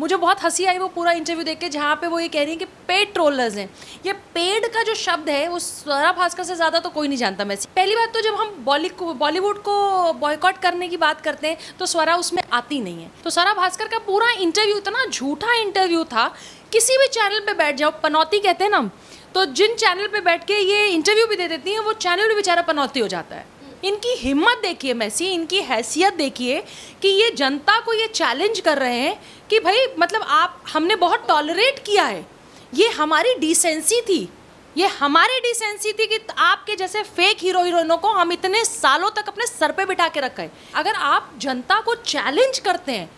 मुझे बहुत हँसी आई वो पूरा इंटरव्यू देख के, जहाँ पे वो ये कह रही है कि पेड ट्रोलर्स हैं। ये पेड का जो शब्द है, वो स्वरा भास्कर से ज़्यादा तो कोई नहीं जानता मैं। पहली बात तो जब हम बॉली बॉलीवुड को बॉयकॉट करने की बात करते हैं तो स्वरा उसमें आती नहीं है। तो स्वरा भास्कर का पूरा इंटरव्यू इतना झूठा इंटरव्यू था, किसी भी चैनल पर बैठ जाओ, पनौती कहते हैं ना तो जिन चैनल पे बैठ के ये इंटरव्यू भी दे देती हैं, वो चैनल भी बेचारा पनौती हो जाता है। इनकी हिम्मत देखिए मैसी, इनकी हैसियत देखिए कि ये जनता को ये चैलेंज कर रहे हैं कि भाई मतलब आप, हमने बहुत टॉलरेट किया है। ये हमारी डिसेंसी थी। ये हमारी डिसेंसी थी कि आपके जैसे फेक हीरो हीरोइनों को हम इतने सालों तक अपने सर पे बिठा के रखें अगर आप जनता को चैलेंज करते हैं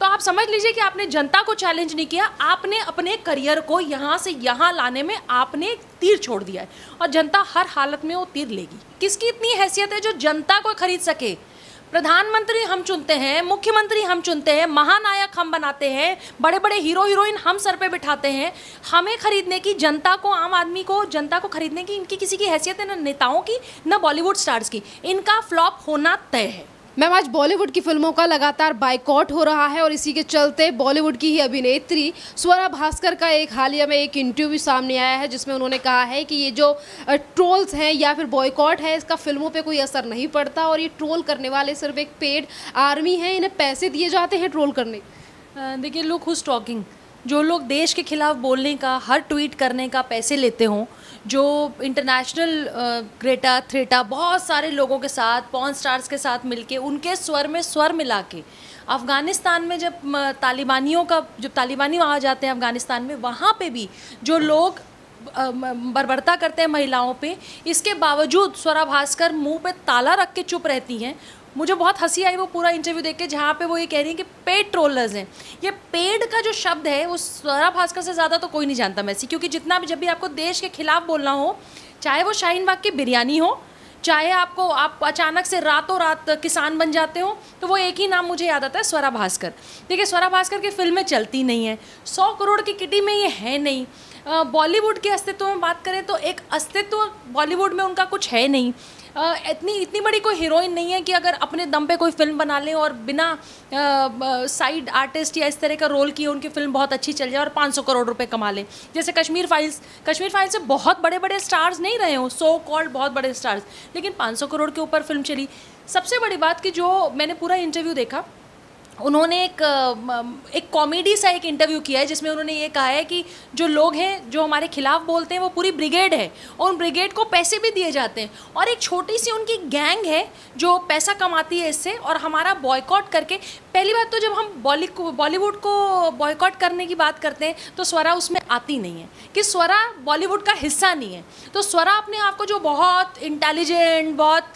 तो आप समझ लीजिए कि आपने जनता को चैलेंज नहीं किया, आपने अपने करियर को यहाँ से यहाँ लाने में आपने तीर छोड़ दिया है। और जनता हर हालत में वो तीर लेगी। किसकी इतनी हैसियत है जो जनता को खरीद सके? प्रधानमंत्री हम चुनते हैं, मुख्यमंत्री हम चुनते हैं, महानायक हम बनाते हैं बड़े बड़े हीरो हीरोइन हम सर पे बिठाते हैं। हमें खरीदने की, जनता को, आम आदमी को, जनता को खरीदने की इनकी किसी की हैसियत है, ना नेताओं की, ना बॉलीवुड स्टार्स की। इनका फ्लॉप होना तय है। मैम, आज बॉलीवुड की फ़िल्मों का लगातार बाइकआउट हो रहा है और इसी के चलते बॉलीवुड की ही अभिनेत्री स्वरा भास्कर का एक हालिया में एक इंटरव्यू सामने आया है, जिसमें उन्होंने कहा है कि ये जो ट्रोल्स हैं या फिर बॉयकॉट है, इसका फ़िल्मों पे कोई असर नहीं पड़ता और ये ट्रोल करने वाले सिर्फ़ एक पेड आर्मी है, इन्हें पैसे दिए जाते हैं ट्रोल करने। देखिए लुक हुज टॉकिंग जो लोग देश के खिलाफ बोलने का, हर ट्वीट करने का पैसे लेते हों, जो इंटरनेशनल ग्रेटा थ्रेटा बहुत सारे लोगों के साथ पॉन स्टार्स के साथ मिलके, उनके स्वर में स्वर मिला के, अफ़गानिस्तान में जब तालिबानियों का, जब तालिबानी वहाँ जाते हैं अफ़गानिस्तान में, वहाँ पे भी जो लोग बर्बरता करते हैं महिलाओं पे, इसके बावजूद स्वरा भास्कर मुँह पे ताला रख के चुप रहती हैं मुझे बहुत हँसी आई वो पूरा इंटरव्यू देख के, जहाँ पे वो ये कह रही हैं कि पेड ट्रोलर्स हैं। ये पेड का जो शब्द है, वो स्वरा भास्कर से ज़्यादा तो कोई नहीं जानता मैसी, क्योंकि जितना भी जब भी आपको देश के खिलाफ बोलना हो, चाहे वो शाहीन बाग की बिरयानी हो, चाहे आपको, आप अचानक से रातों रात किसान बन जाते हो तो वो एक ही नाम मुझे याद आता है, स्वरा भास्कर। देखिए, स्वरा भास्कर की फ़िल्में चलती नहीं हैं। सौ करोड़ की किटी में ये है नहीं। बॉलीवुड के अस्तित्व में बात करें तो एक अस्तित्व बॉलीवुड में उनका कुछ है नहीं। इतनी इतनी बड़ी कोई हीरोइन नहीं है कि अगर अपने दम पे कोई फ़िल्म बना लें और बिना साइड आर्टिस्ट या इस तरह का रोल किए उनकी फ़िल्म बहुत अच्छी चल जाए और 500 करोड़ रुपए कमा लें। जैसे कश्मीर फाइल्स कश्मीर फाइल्स से बहुत बड़े बड़े स्टार्स नहीं रहे हो सो कॉल्ड बहुत बड़े स्टार्स लेकिन 500 करोड़ के ऊपर फ़िल्म चली। सबसे बड़ी बात कि जो मैंने पूरा इंटरव्यू देखा उन्होंने एक एक कॉमेडी सा एक इंटरव्यू किया है, जिसमें उन्होंने ये कहा है कि जो लोग हैं, जो हमारे खिलाफ बोलते हैं, वो पूरी ब्रिगेड है और उन ब्रिगेड को पैसे भी दिए जाते हैं। और एक छोटी सी उनकी गैंग है, जो पैसा कमाती है इससे और हमारा बॉयकॉट करके, पहली बात तो जब हम बॉली बॉलीवुड को बॉयकॉट करने की बात करते हैं तो स्वरा उसमें आती नहीं है। कि स्वरा बॉलीवुड का हिस्सा नहीं है। तो स्वरा अपने आप को जो बहुत इंटेलिजेंट बहुत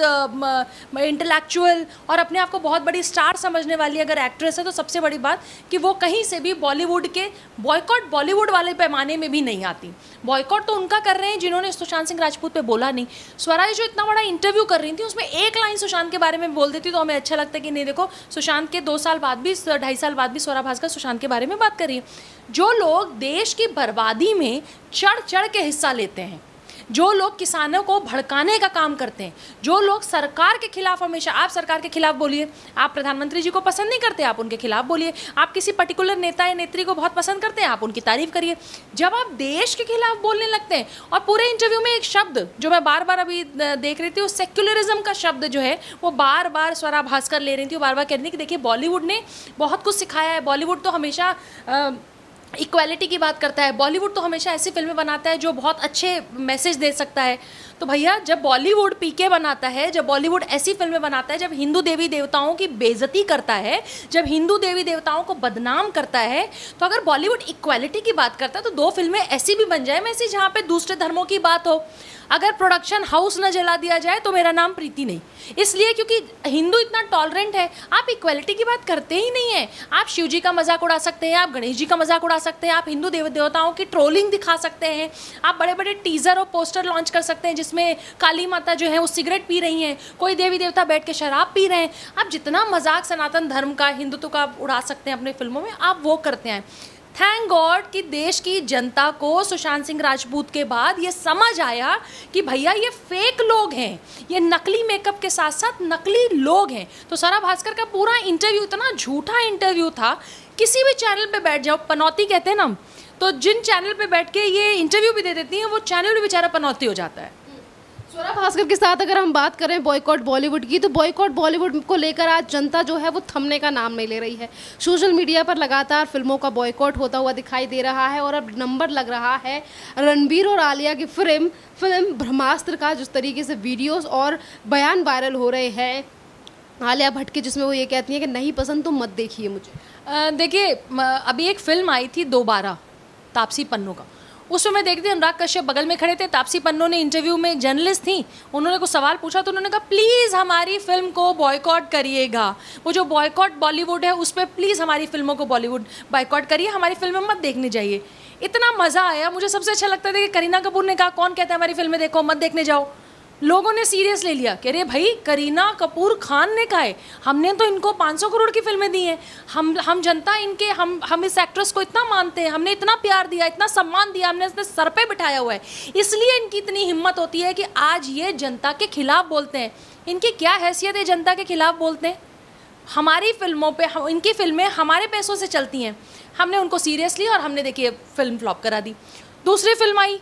इंटेलेक्चुअल और अपने आप को बहुत बड़ी स्टार समझने वाली अगर एक्ट्रेस है तो सबसे बड़ी बात कि वो कहीं से भी बॉलीवुड के बॉयकॉट बॉलीवुड वाले पैमाने में भी नहीं आती। बॉयकॉट तो उनका कर रहे हैं, जिन्होंने सुशांत सिंह राजपूत पे बोला नहीं। स्वराज जो इतना बड़ा इंटरव्यू कर रही थी, उसमें एक लाइन सुशांत के बारे में बोल देती तो हमें अच्छा लगता है कि नहीं, देखो, सुशांत के दो साल बाद भी ढाई साल बाद भी स्वरा भास्कर सुशांत के बारे में बात करिए जो लोग देश की बर्बादी में चढ़ चढ़ के हिस्सा लेते हैं जो लोग किसानों को भड़काने का काम करते हैं, जो लोग सरकार के खिलाफ हमेशा, आप सरकार के खिलाफ बोलिए, आप प्रधानमंत्री जी को पसंद नहीं करते, आप उनके खिलाफ बोलिए, आप किसी पर्टिकुलर नेता या नेत्री को बहुत पसंद करते हैं, आप उनकी तारीफ़ करिए। जब आप देश के खिलाफ बोलने लगते हैं, और पूरे इंटरव्यू में एक शब्द जो मैं बार बार अभी देख रही थी वो सेक्युलरिज्म का शब्द जो है, वो बार बार स्वरा भास्कर ले रही थी बार बार कह रही थी कि देखिए, बॉलीवुड ने बहुत कुछ सिखाया है, बॉलीवुड तो हमेशा इक्वालिटी की बात करता है। बॉलीवुड तो हमेशा ऐसी फ़िल्में बनाता है जो बहुत अच्छे मैसेज दे सकता है। तो भैया, जब बॉलीवुड पीके बनाता है, जब बॉलीवुड ऐसी फ़िल्में बनाता है, जब हिंदू देवी देवताओं की बेजती करता है, जब हिंदू देवी देवताओं को बदनाम करता है तो अगर बॉलीवुड इक्वालिटी की बात करता है तो दो फ़िल्में ऐसी भी बन जाए ऐसी जहाँ पर दूसरे धर्मों की बात हो। अगर प्रोडक्शन हाउस न जला दिया जाए तो मेरा नाम प्रीति नहीं। इसलिए क्योंकि हिंदू इतना टॉलरेंट है, आप इक्वलिटी की बात करते ही नहीं है। आप शिव जी का मज़ाक उड़ा सकते हैं, आप गणेश जी का मज़ाक उड़ा सकते हैं, आप हिंदू देव देवताओं की ट्रोलिंग दिखा सकते हैं, आप बड़े बड़े टीजर और पोस्टर लॉन्च कर सकते हैं जिसमें काली माता जो है वो सिगरेट पी रही हैं, कोई देवी देवता बैठ के शराब पी रहे हैं। आप जितना मज़ाक सनातन धर्म का, हिंदुत्व का उड़ा सकते हैं अपने फ़िल्मों में, आप वो करते हैं। थैंक गॉड कि देश की जनता को सुशांत सिंह राजपूत के बाद ये समझ आया कि भैया ये फेक लोग हैं, ये नकली मेकअप के साथ साथ नकली लोग हैं। तो सारा भास्कर का पूरा इंटरव्यू इतना झूठा इंटरव्यू था, किसी भी चैनल पे बैठ जाओ, पनौती कहते हैं ना तो जिन चैनल पे बैठ के ये इंटरव्यू भी दे देती हैं, वो चैनल भी बेचारा पनौती हो जाता है। स्वरा भास्कर के साथ अगर हम बात करें बॉयकॉट बॉलीवुड की तो बॉयकॉट बॉलीवुड को लेकर आज जनता जो है वो थमने का नाम नहीं ले रही है। सोशल मीडिया पर लगातार फ़िल्मों का बॉयकॉट होता हुआ दिखाई दे रहा है और अब नंबर लग रहा है रणबीर और आलिया की फ़िल्म फ़िल्म ब्रह्मास्त्र का, जिस तरीके से वीडियोस और बयान वायरल हो रहे हैं। आलिया भट्ट के, जिसमें वो ये कहती हैं कि नहीं पसंद तो मत देखिए मुझे। देखिए अभी एक फ़िल्म आई थी दोबारा, तापसी पन्नों का। उसमें मैं देखती अनुराग कश्यप बगल में खड़े थे, तापसी पन्नो ने इंटरव्यू में जर्नलिस्ट थी। उन्होंने कुछ सवाल पूछा तो उन्होंने कहा प्लीज़ हमारी फ़िल्म को बॉयकॉट करिएगा। वो जो बॉयकॉट बॉलीवुड है, उस पर प्लीज़ हमारी फ़िल्मों को बॉलीवुड बॉयकॉट करिए, हमारी फ़िल्में मत देखनी चाहिए इतना मज़ा आया। मुझे सबसे अच्छा लगता था कि करीना कपूर ने कहा, कौन कहता है हमारी फ़िल्में देखो, मत देखने जाओ। लोगों ने सीरियस ले लिया। कह रहे, भाई, करीना कपूर खान ने कहा है हमने तो इनको 500 करोड़ की फ़िल्में दी हैं। हम हम जनता इनके, हम हम इस एक्ट्रेस को इतना मानते हैं। हमने इतना प्यार दिया, इतना सम्मान दिया, हमने इसने सर पे बिठाया हुआ है। इसलिए इनकी इतनी हिम्मत होती है कि आज ये जनता के खिलाफ बोलते हैं। इनकी क्या हैसियत है जनता के खिलाफ बोलते हैं? हमारी फ़िल्मों पे, हम, इनकी फ़िल्में हमारे पैसों से चलती हैं। हमने उनको सीरियसली और हमने देखिए, फ़िल्म फ्लॉप करा दी। दूसरी फ़िल्म आई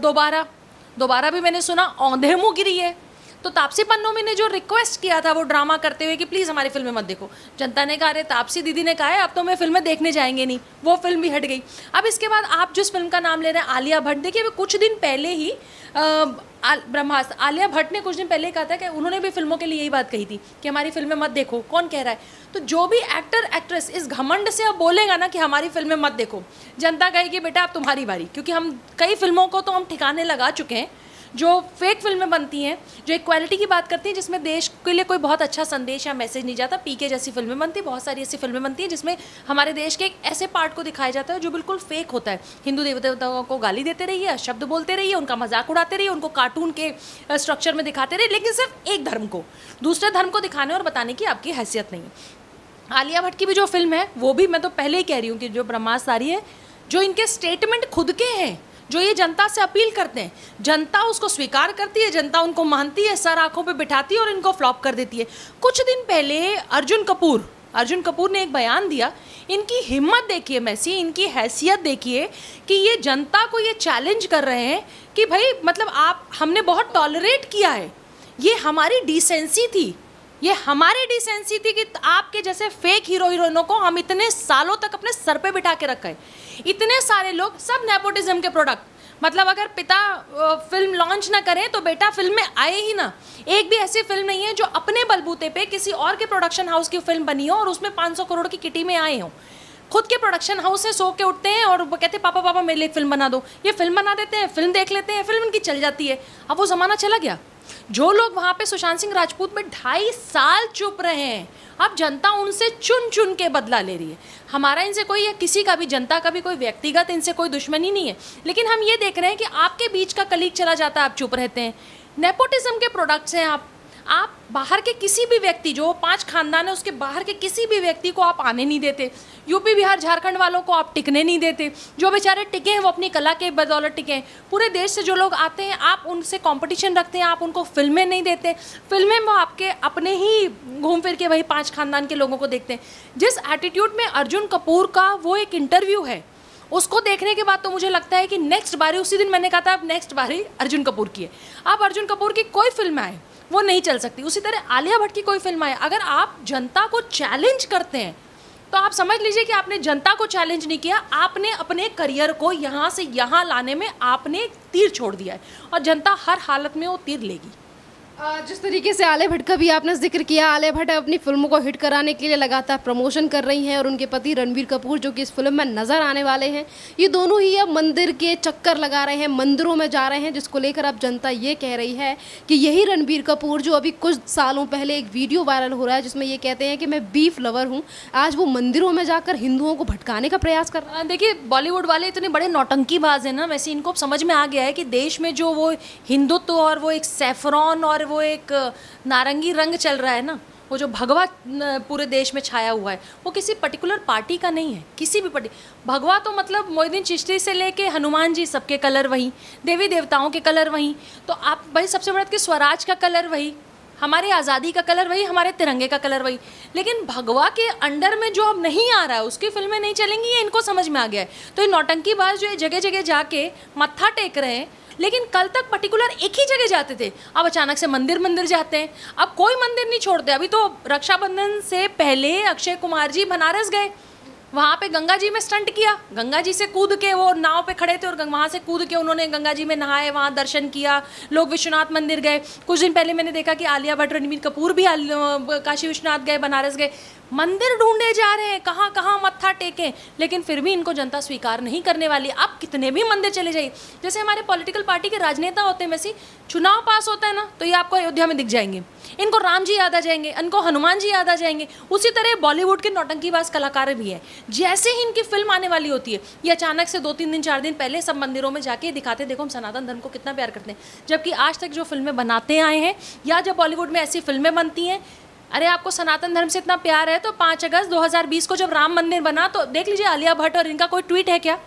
दोबारा। दोबारा भी मैंने सुना औंधे मुँह गिरी है। तो तापसी पन्नोमी ने जो रिक्वेस्ट किया था वो ड्रामा करते हुए कि प्लीज़ हमारी फ़िल्में मत देखो। जनता ने कहा, अरे तापसी दीदी ने कहा है, अब तो मैं फ़िल्में देखने जाएँगे नहीं। वो फ़िल्म भी हट गई। अब इसके बाद आप जिस फ़िल्म का नाम ले रहे हैं, आलिया भट्ट, देखिए, अभी कुछ दिन पहले ही ब्रह्मास्त्र, आलिया भट्ट ने कुछ दिन पहले कहा था कि उन्होंने भी फ़िल्मों के लिए यही बात कही थी कि हमारी फ़िल्में मत देखो। कौन कह रहा है? तो जो भी एक्टर एक्ट्रेस इस घमंड से अब बोलेगा ना कि हमारी फ़िल्में मत देखो, जनता कहेगी, बेटा, अब तुम्हारी बारी। क्योंकि हम कई फ़िल्मों को तो हम ठिकाने लगा चुके हैं जो फेक फ़िल्में बनती हैं, जो एक क्वालिटी की बात करती हैं, जिसमें देश के लिए कोई बहुत अच्छा संदेश या मैसेज नहीं जाता पीके जैसी फ़िल्में बनती, बहुत सारी ऐसी फ़िल्में बनती हैं, जिसमें हमारे देश के एक ऐसे पार्ट को दिखाया जाता है, जो बिल्कुल फेक होता है। हिंदू देवताओं को गाली देते रहिए शब्द बोलते रहिए, उनका मज़ाक उड़ाते रहिए, उनको कार्टून के स्ट्रक्चर में दिखाते रहिए, लेकिन सिर्फ़ एक धर्म को, दूसरे धर्म को दिखाने और बताने की आपकी हैसियत नहीं है। आलिया भट्ट की भी जो फ़िल्म है, वो भी मैं तो पहले ही कह रही हूँ कि जो ब्रह्मास्तारी है, जो इनके स्टेटमेंट खुद के हैं जो ये जनता से अपील करते हैं, जनता उसको स्वीकार करती है, जनता उनको मानती है, सर आँखों पे बिठाती है और इनको फ्लॉप कर देती है। कुछ दिन पहले अर्जुन कपूर अर्जुन कपूर ने एक बयान दिया, इनकी हिम्मत देखिए मैसी, इनकी हैसियत देखिए कि ये जनता को ये चैलेंज कर रहे हैं कि भाई मतलब आप, हमने बहुत टॉलरेट किया है। ये हमारी डिसेंसी थी। ये हमारी डिसेंसी थी कि आपके जैसे फेक हीरो हीरोइनों को हम इतने सालों तक अपने सर पे बिठा के रखे इतने सारे लोग, सब नेपोटिज्म के प्रोडक्ट मतलब अगर पिता फ़िल्म लॉन्च ना करें तो बेटा फ़िल्म में आए ही ना। एक भी ऐसी फ़िल्म नहीं है जो अपने बलबूते पे किसी और के प्रोडक्शन हाउस की फ़िल्म बनी हो और उसमें 500 करोड़ की किटी में आए हों। खुद के प्रोडक्शन हाउस से सो के उठते हैं और वो कहते हैं, पापा पापा, मेरे लिए फ़िल्म बना दो। ये फ़िल्म बना देते हैं फ़िल्म देख लेते हैं फ़िल्म उनकी चल जाती है। अब वो ज़माना चला गया। जो लोग वहाँ पे सुशांत सिंह राजपूत में ढाई साल चुप रहे हैं, अब जनता उनसे चुन चुन के बदला ले रही है। हमारा इनसे कोई या किसी का भी, जनता का भी कोई व्यक्तिगत इनसे कोई दुश्मनी नहीं है। लेकिन हम ये देख रहे हैं कि आपके बीच का कलीग चला जाता है, आप चुप रहते हैं। नेपोटिज्म के प्रोडक्ट्स हैं आप। आप बाहर के किसी भी व्यक्ति, जो पाँच खानदान है, उसके बाहर के किसी भी व्यक्ति को आप आने नहीं देते। यूपी, बिहार, झारखंड वालों को आप टिकने नहीं देते। जो बेचारे टिके हैं, वो अपनी कला के बदौलत टिके हैं। पूरे देश से जो लोग आते हैं, आप उनसे कंपटीशन रखते हैं, आप उनको फ़िल्में नहीं देते। फ़िल्में वो आपके अपने ही घूम फिर के वही पाँच खानदान के लोगों को देखते हैं। जिस एटीट्यूड में अर्जुन कपूर का वो एक इंटरव्यू है, उसको देखने के बाद तो मुझे लगता है कि नेक्स्ट बारी, उसी दिन मैंने कहा था, अब नेक्स्ट बारी अर्जुन कपूर की है। अब अर्जुन कपूर की कोई फ़िल्म आए वो नहीं चल सकती। उसी तरह आलिया भट्ट की कोई फ़िल्म आए अगर आप जनता को चैलेंज करते हैं तो आप समझ लीजिए कि आपने जनता को चैलेंज नहीं किया, आपने अपने करियर को यहाँ से यहाँ लाने में आपने तीर छोड़ दिया है। और जनता हर हालत में वो तीर लेगी। जिस तरीके से आलिया भट्ट का भी आपने ज़िक्र किया आलिया भट्ट अपनी फ़िल्मों को हिट कराने के लिए लगातार प्रमोशन कर रही हैं और उनके पति रणबीर कपूर, जो कि इस फ़िल्म में नज़र आने वाले हैं, ये दोनों ही अब मंदिर के चक्कर लगा रहे हैं, मंदिरों में जा रहे हैं, जिसको लेकर अब जनता ये कह रही है कि यही रणबीर कपूर, जो अभी कुछ सालों पहले एक वीडियो वायरल हो रहा है, जिसमें ये कहते हैं कि मैं बीफ लवर हूँ, आज वो मंदिरों में जाकर हिंदुओं को भटकाने का प्रयास कर रहा है। देखिए, बॉलीवुड वाले इतने बड़े नौटंकीबाज हैं ना, वैसे इनको समझ में आ गया है कि देश में जो वो हिंदुत्व और वो एक सेफरॉन और वो एक नारंगी रंग चल रहा है ना, वो जो भगवा पूरे देश में छाया हुआ है, वो किसी पर्टिकुलर पार्टी का नहीं है, किसी भी पार्टी भगवा तो मतलब मोहिद्दीन चिश्ती से लेके हनुमान जी सबके कलर वही, देवी देवताओं के कलर वही तो आप भाई सबसे बड़ा कि स्वराज का कलर वही, हमारी आज़ादी का कलर वही, हमारे तिरंगे का कलर वही, लेकिन भगवा के अंडर में जो अब नहीं आ रहा है, उसकी फ़िल्में नहीं चलेंगी, ये इनको समझ में आ गया है। तो ये नौटंकीबाज जो है जगह जगह जाके मत्था टेक रहे हैं लेकिन कल तक पर्टिकुलर एक ही जगह जाते थे। अब अचानक से मंदिर मंदिर जाते हैं। अब कोई मंदिर नहीं छोड़ते। अभी तो रक्षाबंधन से पहले अक्षय कुमार जी बनारस गए। वहाँ पे गंगा जी में स्टंट किया। गंगा जी से कूद के वो नाव पे खड़े थे और वहाँ से कूद के उन्होंने गंगा जी में नहाए, वहाँ दर्शन किया। लोग विश्वनाथ मंदिर गए। कुछ दिन पहले मैंने देखा कि आलिया भट्ट, रणवीर कपूर भी काशी विश्वनाथ गए, बनारस गए। मंदिर ढूंढे जा रहे हैं। कहाँ कहाँ मत्था टेकें? लेकिन फिर भी इनको जनता स्वीकार नहीं करने वाली। आप कितने भी मंदिर चले जाइए। जैसे हमारे पॉलिटिकल पार्टी के राजनेता होते हैं, वैसे चुनाव पास होता है ना तो ये आपको अयोध्या में दिख जाएँगे। इनको राम जी याद आ जाएँगे, इनको हनुमान जी याद आ जाएँगे। उसी तरह बॉलीवुड के नौटंकीबाज कलाकार भी है। जैसे ही इनकी फ़िल्म आने वाली होती है, ये अचानक से दो तीन दिन, चार दिन पहले सब मंदिरों में जाके दिखाते देखो हम सनातन धर्म को कितना प्यार करते हैं। जबकि आज तक जो फ़िल्में बनाते आए हैं, या जब बॉलीवुड में ऐसी फ़िल्में बनती हैं, अरे आपको सनातन धर्म से इतना प्यार है तो पाँच अगस्त 2020 को जब राम मंदिर बना तो देख लीजिए आलिया भट्ट और इनका कोई ट्वीट है क्या?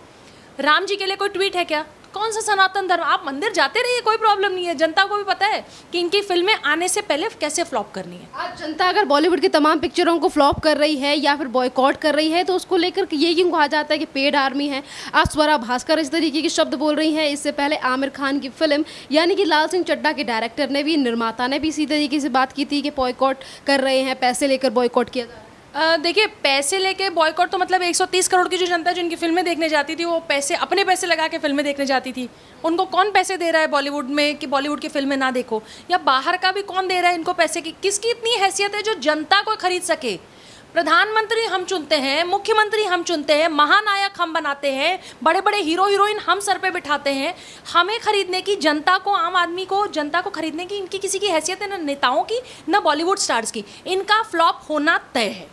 राम जी के लिए कोई ट्वीट है क्या? कौन सा सनातन धर्म? आप मंदिर जाते रहिए, कोई प्रॉब्लम नहीं है। जनता को भी पता है कि इनकी फ़िल्में आने से पहले कैसे फ्लॉप करनी है। आज जनता अगर बॉलीवुड की तमाम पिक्चरों को फ्लॉप कर रही है या फिर बॉयकॉट कर रही है तो उसको लेकर ये क्यों कहा जाता है कि पेड आर्मी है। आज स्वरा भास्कर इस तरीके के शब्द बोल रही हैं। इससे पहले आमिर खान की फ़िल्म यानी कि लाल सिंह चड्डा के डायरेक्टर ने भी, निर्माता ने भी इसी तरीके से बात की थी कि बॉयकॉट कर रहे हैं, पैसे लेकर बॉयकॉट किया जा रहा है। देखिए, पैसे लेके बॉयकॉट तो मतलब 130 करोड़ की जो जनता जिनकी फ़िल्में देखने जाती थी, वो पैसे, अपने पैसे लगा के फ़िल्में देखने जाती थी। उनको कौन पैसे दे रहा है बॉलीवुड में कि बॉलीवुड की फ़िल्में ना देखो? या बाहर का भी कौन दे रहा है इनको पैसे की, किसकी इतनी हैसियत है जो जनता को खरीद सके? प्रधानमंत्री हम चुनते हैं, मुख्यमंत्री हम चुनते हैं, महानायक हम बनाते हैं बड़े बड़े हीरो, हीरोइन हम सर पे बिठाते हैं। हमें खरीदने की, जनता को, आम आदमी को, जनता को खरीदने की इनकी किसी की हैसियत है, ना नेताओं की, ना बॉलीवुड स्टार्स की। इनका फ्लॉप होना तय है।